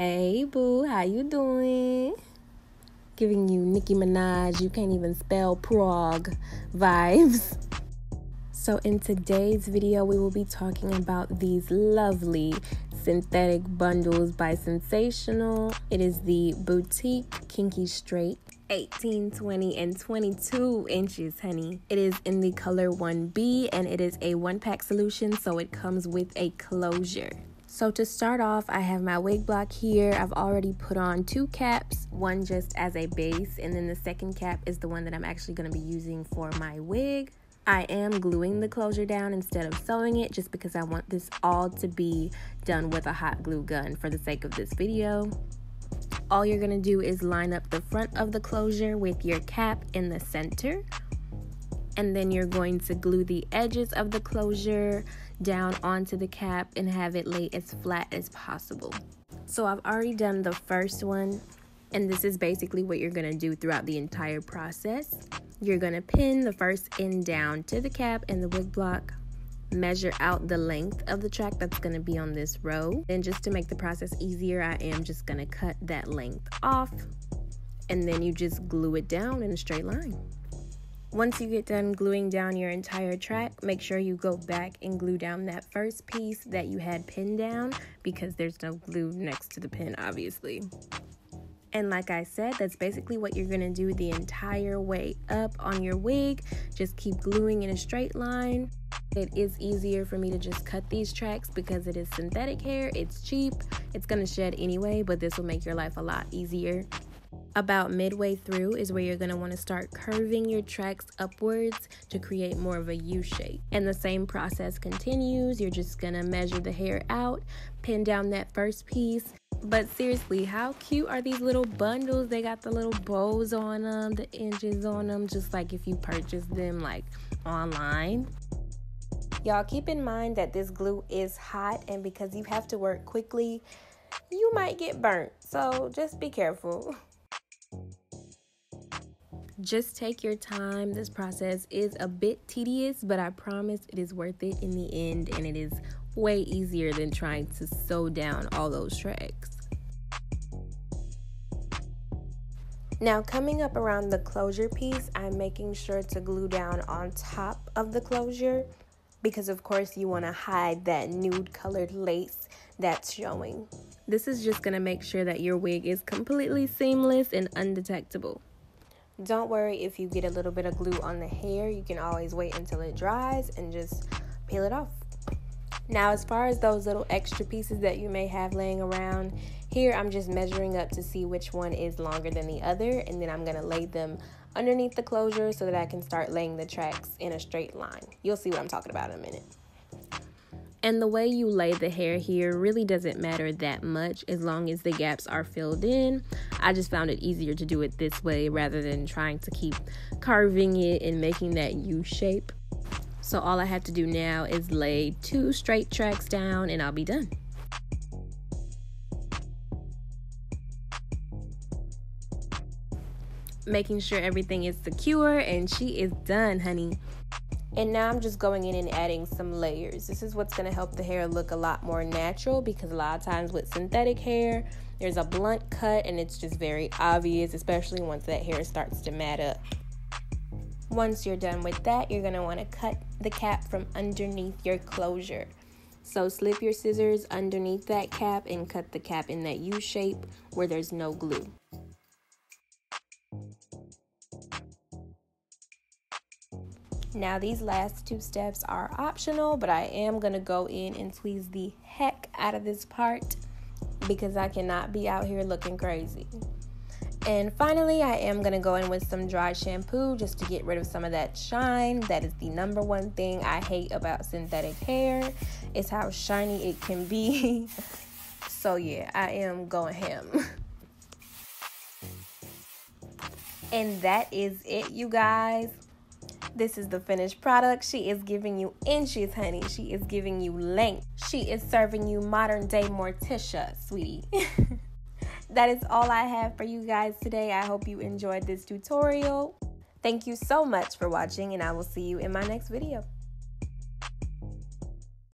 Hey boo, how you doing? Giving you Nicki Minaj, you can't even spell Prague vibes. So in today's video, we will be talking about these lovely synthetic bundles by Sensationnel. It is the Boutique Kinky Straight 18, 20, and 22 inches, honey. It is in the color 1B and it is a one pack solution, so it comes with a closure. So to start off, I have my wig block here. I've already put on two caps, one just as a base, and then the second cap is the one that I'm actually going to be using for my wig. I am gluing the closure down instead of sewing it just because I want this all to be done with a hot glue gun for the sake of this video. All you're going to do is line up the front of the closure with your cap in the center. And then you're going to glue the edges of the closure down onto the cap and have it lay as flat as possible. So I've already done the first one and this is basically what you're going to do throughout the entire process. You're going to pin the first end down to the cap and the wig block, measure out the length of the track that's going to be on this row. And just to make the process easier, I am just going to cut that length off and then you just glue it down in a straight line. Once you get done gluing down your entire track, make sure you go back and glue down that first piece that you had pinned down because there's no glue next to the pin, obviously. And like I said, that's basically what you're gonna do the entire way up on your wig. Just keep gluing in a straight line. It is easier for me to just cut these tracks because it is synthetic hair, it's cheap, it's gonna shed anyway, but this will make your life a lot easier. About midway through is where you're going to want to start curving your tracks upwards to create more of a U shape. And the same process continues. You're just going to measure the hair out, pin down that first piece. But seriously, how cute are these little bundles? They got the little bows on them, the inches on them, just like if you purchase them like online. Y'all keep in mind that this glue is hot and because you have to work quickly, you might get burnt. So just be careful. Just take your time. This process is a bit tedious, but I promise it is worth it in the end, and it is way easier than trying to sew down all those tracks. Now, coming up around the closure piece, I'm making sure to glue down on top of the closure because, of course, you want to hide that nude colored lace that's showing. This is just going to make sure that your wig is completely seamless and undetectable. Don't worry if you get a little bit of glue on the hair. You can always wait until it dries and just peel it off. Now, as far as those little extra pieces that you may have laying around, here I'm just measuring up to see which one is longer than the other, and then I'm gonna lay them underneath the closure so that I can start laying the tracks in a straight line. You'll see what I'm talking about in a minute. And the way you lay the hair here really doesn't matter that much as long as the gaps are filled in. I just found it easier to do it this way rather than trying to keep carving it and making that U shape. So all I have to do now is lay two straight tracks down and I'll be done. Making sure everything is secure and she is done, honey. And now I'm just going in and adding some layers. This is what's going to help the hair look a lot more natural because a lot of times with synthetic hair, there's a blunt cut and it's just very obvious, especially once that hair starts to mat up. Once you're done with that, you're going to want to cut the cap from underneath your closure. So slip your scissors underneath that cap and cut the cap in that U shape where there's no glue. Now these last two steps are optional, but I am going to go in and tweeze the heck out of this part because I cannot be out here looking crazy. And finally, I am going to go in with some dry shampoo just to get rid of some of that shine. That is the number one thing I hate about synthetic hair. It's how shiny it can be. so yeah, I am going ham. and that is it, you guys. This is the finished product. She is giving you inches, honey. She is giving you length. She is serving you modern day Morticia, sweetie. that is all I have for you guys today. I hope you enjoyed this tutorial. Thank you so much for watching, and I will see you in my next video.